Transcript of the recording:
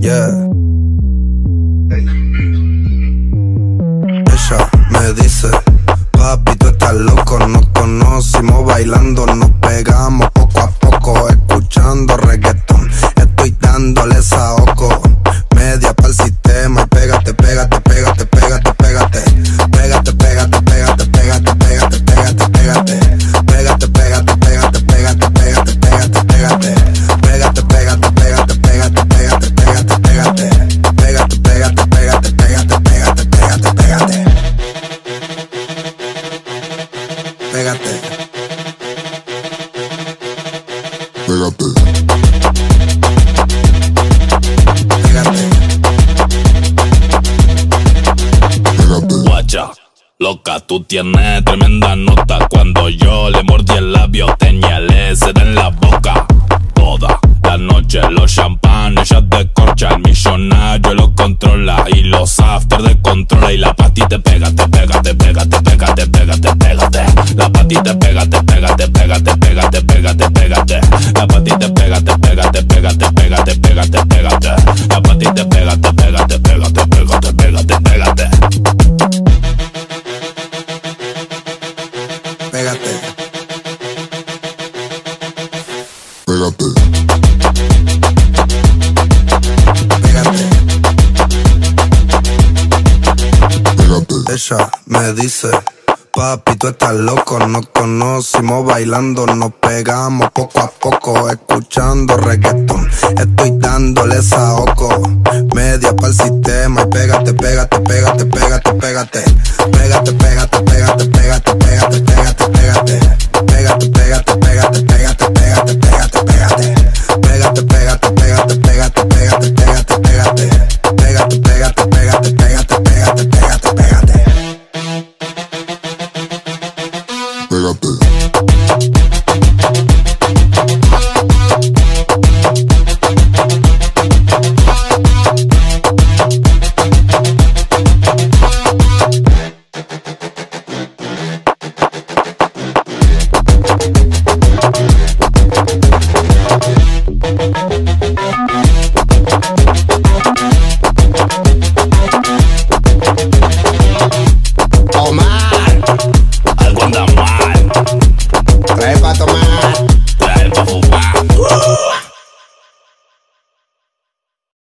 Yeah. Pégate. Pégate. Pégate. Guacha, loca, tú tienes tremenda nota. Cuando yo le mordí el labio, tenía el sed en la boca. Toda la noche los champanes ya descorcha. El millonario lo controla y los after de controla. Y la patita pégate, pégate, pégate, pégate, pégate. Pégate. Pégate. Pégate. Ella me dice. Papi, tú estás loco, nos conocimos bailando, nos pegamos poco a poco, escuchando reggaeton. Estoy dándole saoco, media para el sistema. Pégate, pégate, pégate, pégate, pégate, pégate, pégate.